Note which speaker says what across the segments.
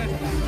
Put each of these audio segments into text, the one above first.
Speaker 1: Thank you.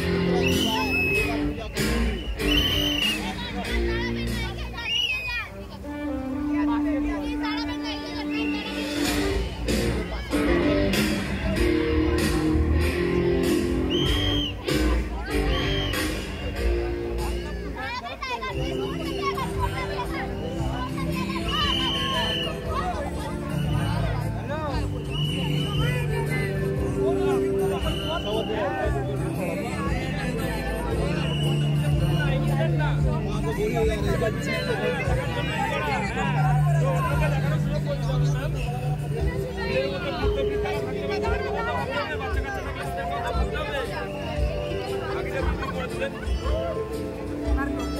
Speaker 1: novo aqui. Marco.